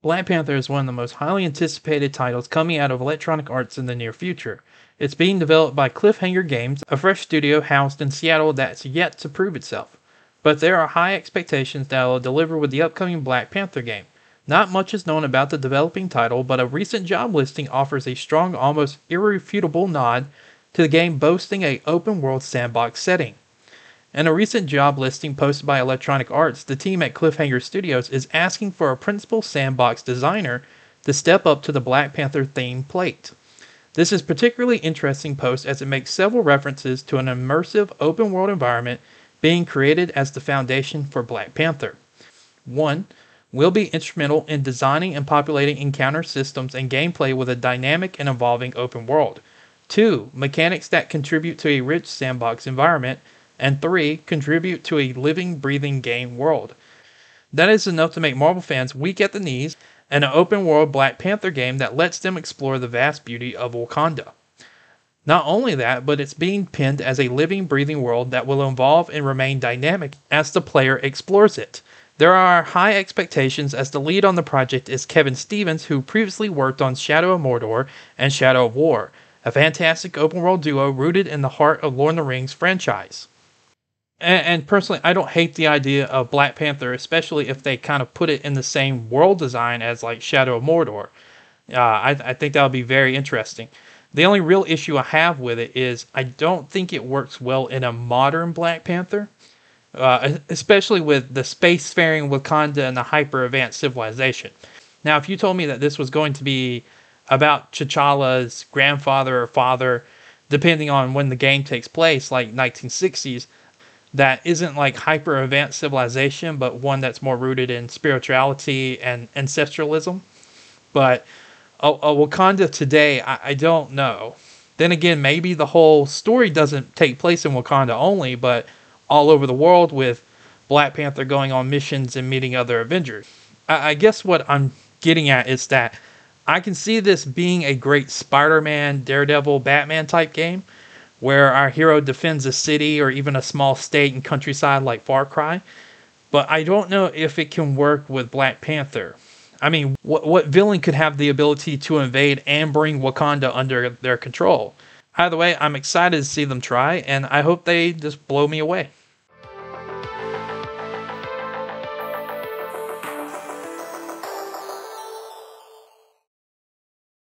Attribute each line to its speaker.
Speaker 1: Black Panther is one of the most highly anticipated titles coming out of Electronic Arts in the near future. It's being developed by Cliffhanger Games, a fresh studio housed in Seattle that's yet to prove itself. But there are high expectations that it'll deliver with the upcoming Black Panther game. Not much is known about the developing title, but a recent job listing offers a strong, almost irrefutable nod to the game boasting a open world sandbox setting. In a recent job listing posted by Electronic Arts, the team at Cliffhanger Studios is asking for a principal sandbox designer to step up to the Black Panther theme plate. This is particularly interesting post as it makes several references to an immersive open world environment being created as the foundation for Black Panther. 1. Will be instrumental in designing and populating encounter systems and gameplay with a dynamic and evolving open world. 2. Mechanics that contribute to a rich sandbox environment and three, contribute to a living, breathing game world. That is enough to make Marvel fans weak at the knees and an open world Black Panther game that lets them explore the vast beauty of Wakanda. Not only that, but it's being pinned as a living, breathing world that will evolve and remain dynamic as the player explores it. There are high expectations as the lead on the project is Kevin Stephens, who previously worked on Shadow of Mordor and Shadow of War, a fantastic open world duo rooted in the heart of Lord of the Rings franchise. And, and, personally, I don't hate the idea of Black Panther, especially if they kind of put it in the same world design as like Shadow of Mordor. Uh, I, I think that would be very interesting. The only real issue I have with it is I don't think it works well in a modern Black Panther, uh, especially with the spacefaring Wakanda and the hyper advanced civilization. Now, if you told me that this was going to be about T'Challa's grandfather or father, depending on when the game takes place, like 1960s, that isn't like hyper advanced civilization, but one that's more rooted in spirituality and ancestralism. But a, a Wakanda today, I, I don't know. Then again, maybe the whole story doesn't take place in Wakanda only, but all over the world with Black Panther going on missions and meeting other Avengers. I, I guess what I'm getting at is that I can see this being a great Spider Man, Daredevil, Batman type game where our hero defends a city or even a small state and countryside like Far Cry. But I don't know if it can work with Black Panther. I mean, what, what villain could have the ability to invade and bring Wakanda under their control? Either way, I'm excited to see them try, and I hope they just blow me away.